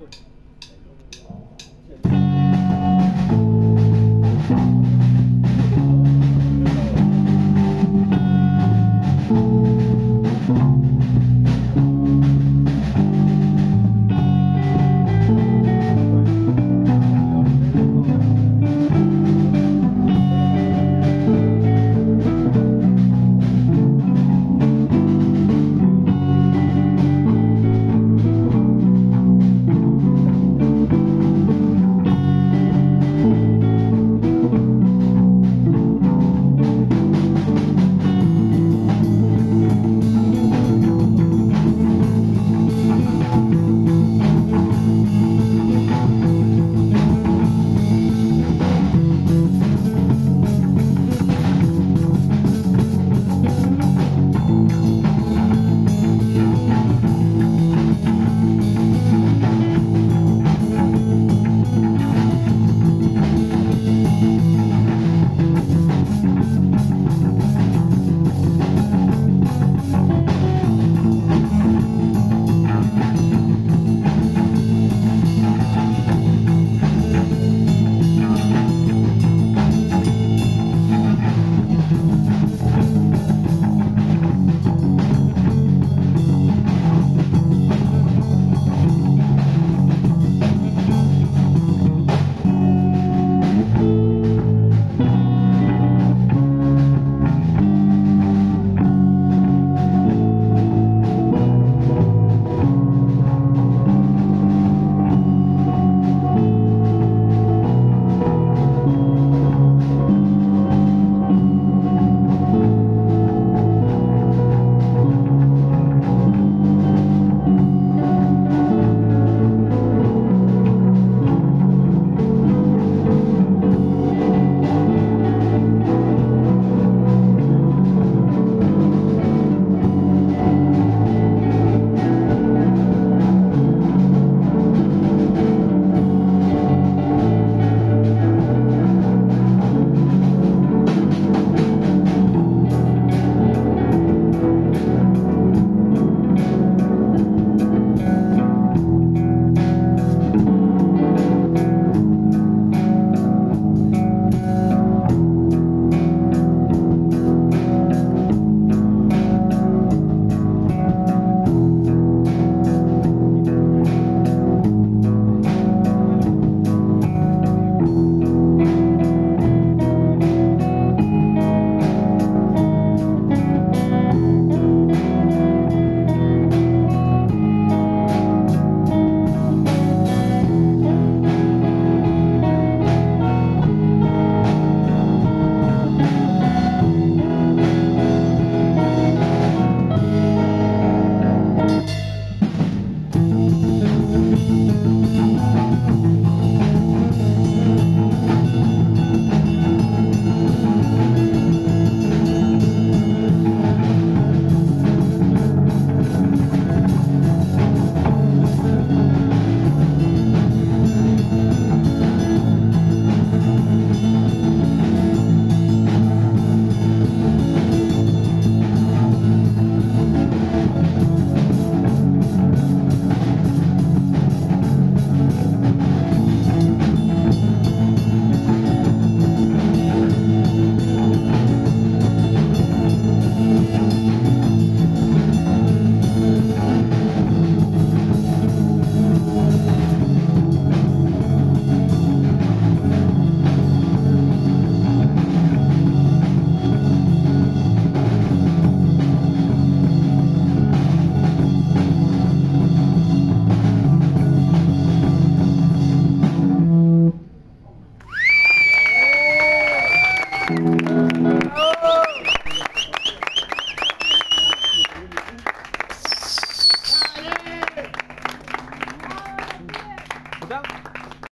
good.